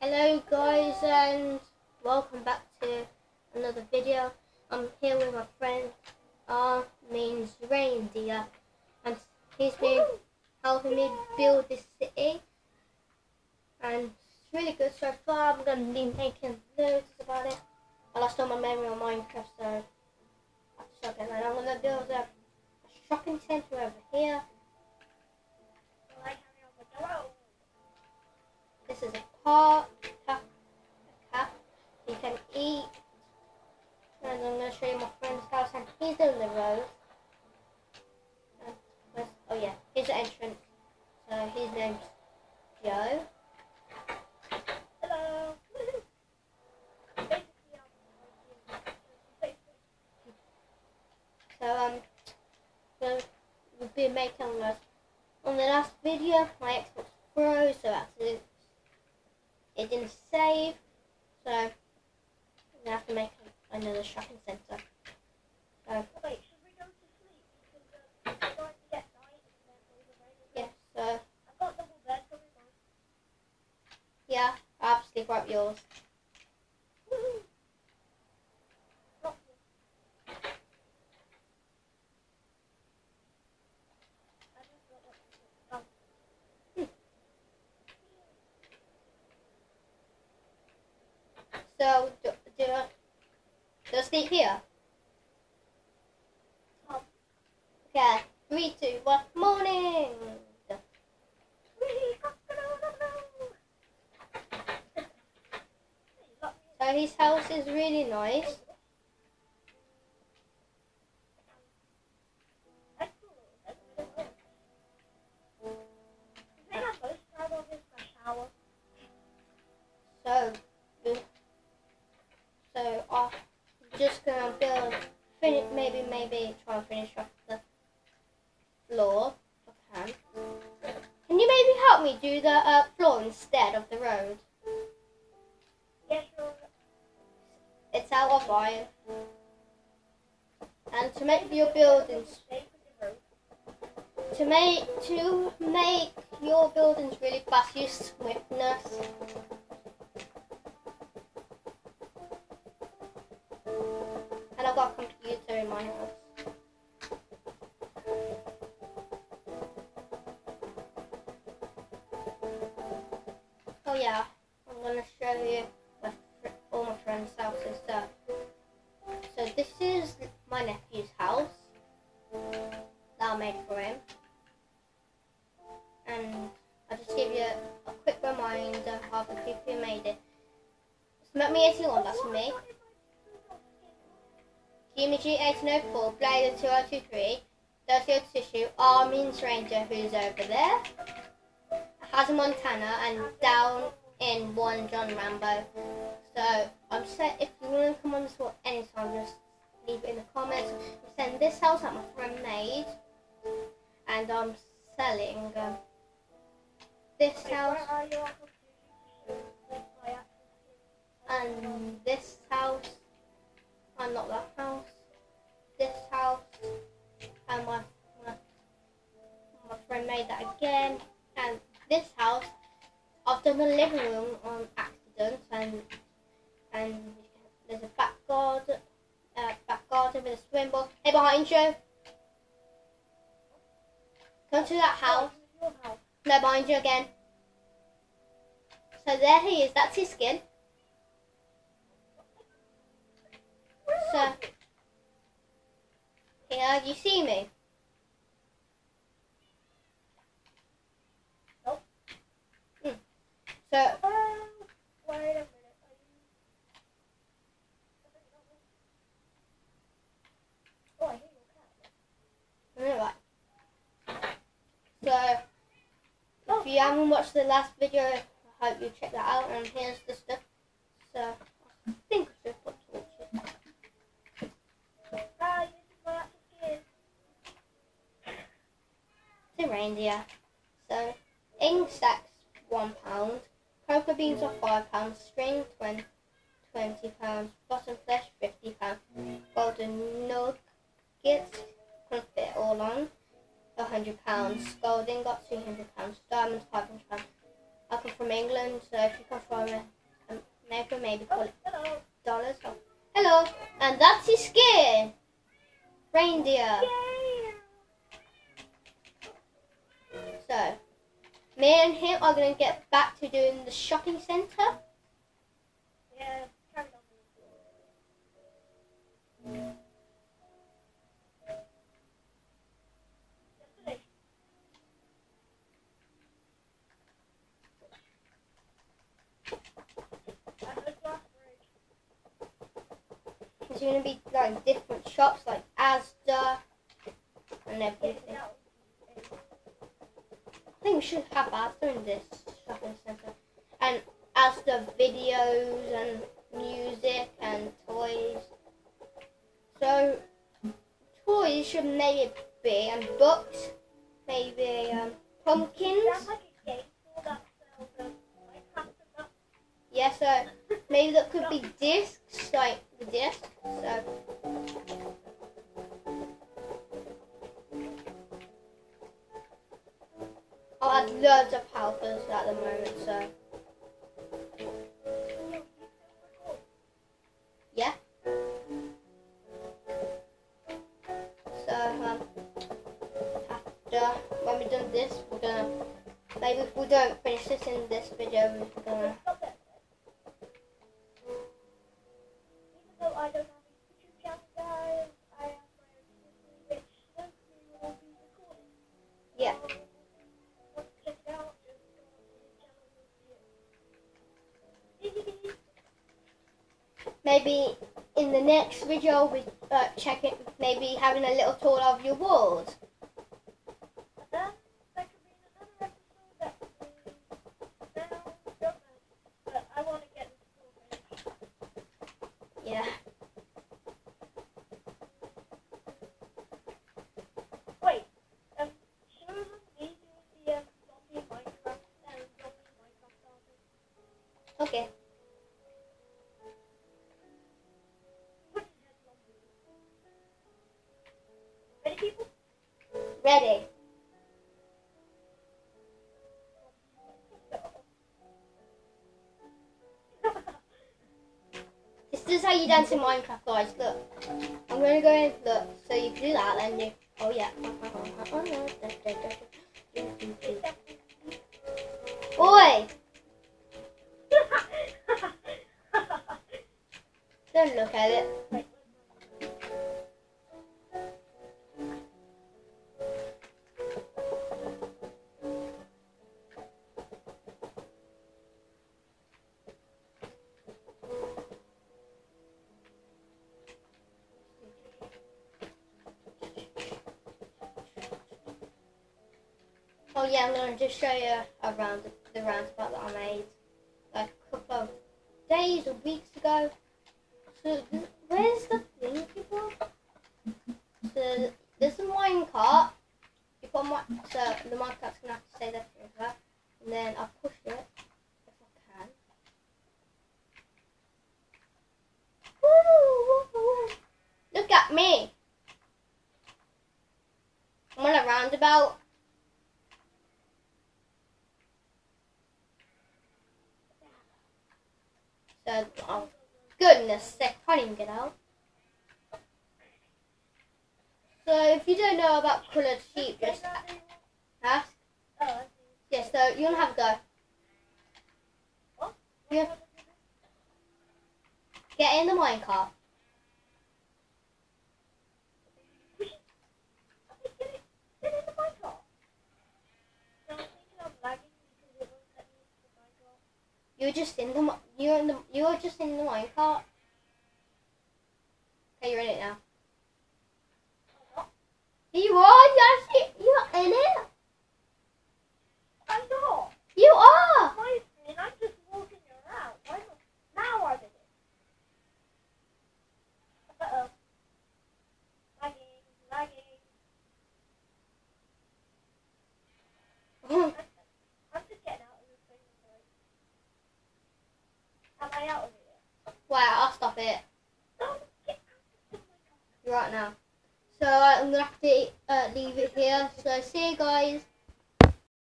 Hello guys and welcome back to another video. I'm here with my friend R means reindeer and he's been helping me build this city and it's really good so far. I'm going to be making loads about it. I lost all my memory on Minecraft so I have to stop it and I'm going to build a, shopping centre over here. This is a cat, you can eat. And I'm going to show you my friend's house and he's down the road. Oh yeah, here's the entrance. So his name's Joe. Hello. So um, so we've been making. On the last video, my Xbox froze, so actually it didn't save. So I'm gonna have to make another shopping centre. So Wait, should we go to sleep? Because uh, it's starting to get night and then yeah, so I've got double bed, so we go. yeah, I'll have to sleep right yours. Woohoo! Not good. I just got what to do. So do do, sleep here? Oh. Okay, three, two, one, morning. So his house is really nice. Help me do the uh, floor instead of the road? Yeah, sure. It's out of iron. And to make your buildings, to make to make your buildings really fast, use swiftness. And I've got a computer in my house. Jimmy G1804, Blader 2023, Dirty Tissue, Armin's Ranger, who's over there, Hazard Montana, and down in one John Rambo. So I'm set. If you want to come on this one anytime, just leave it in the comments. I'm selling this house that my friend made, and I'm selling um, this house and this house, and not that house. This house, and my my, my friend made that again, and this house. I've done the living room on accident, and and there's a back garden, uh, back garden with a swimming pool. Hey, behind you. Come to that house. No, behind you again. So there he is. That's his skin. Here, you see me? Nope. Hmm. So Wait a minute. Oh, I hear your cat. Alright. So, if you haven't watched the last video, I hope you check that out. And here's the stuff. So, I think I should put torches. Ah, this is my actual skin. A reindeer. So, ink stacks one pound, cocoa beans are five pounds, string twenty twenty pounds, bottom flesh fifty pounds, golden nuggets can fit all on a hundred pounds, gold ingot two hundred pounds, diamonds five hundred pounds, I come from England, so if you come from America, maybe call Oh, it hello. dollars. Oh, hello, and that's his skin. Reindeer. Yay! So, me and him are gonna get back to doing the shopping centre. There's gonna be like different shops like Asda and everything. We should have Asda in this shopping centre. And Asda videos and music and toys. So toys should maybe be and books, maybe um, pumpkins. Um. Yeah, so maybe that could be discs, like the disc. So I'll loads of helpers at the moment, so yeah. So um, after when we've done this, we're gonna maybe if we don't finish this in this video, we're gonna Even though I don't maybe in the next video we uh, check it maybe having a little tour of your walls And then there could be another episode that we now don't know, but I want to get this all finished. yeah Wait, um, show them me the um, zombie Minecraft and zombie Minecraft okay ready. This is how you dance in minecraft guys. Look. I'm gonna go in. Look. So you do that then you oh yeah. Boy don't look at it Oh yeah, I'm gonna just show you around the, roundabout that I made like a couple of days or weeks ago. So where's the thing, people? So there's a minecart. You put my so the minecart's gonna have to stay there forever, and then I'll push it if I can. Woo. Look at me. I'm on a roundabout. So, oh, goodness sake, can't even get out. So, if you don't know about coloured sheep, just ask. Oh. Yeah, so you want to have a go. What? Yeah. Get in the minecart. Get get in the minecart. No, I'm thinking I'm lagging because it won't let me into the minecart. You're just in the you're in the you're just in the minecart. Okay, you're in it now. Are. You actually you're in it. I'm not. You are. My screen, I'm just walking around. Why not? Now I'm in it. Uh-oh. Lagging, lagging. I'm just getting out of this thing. Sorry. Out of? Wait, I'll stop it. Right now. So I'm gonna have to uh, leave it here. So see you guys